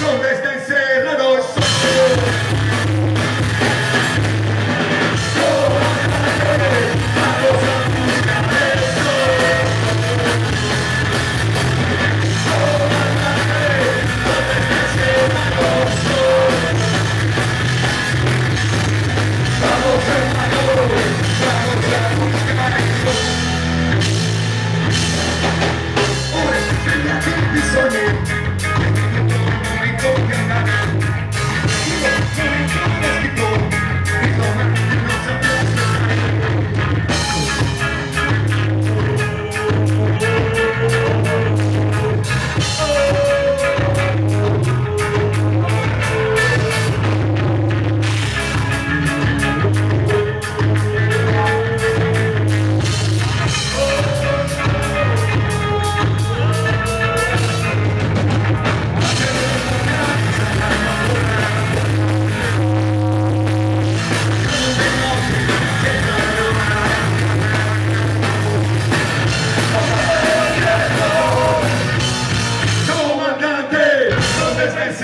Y hasta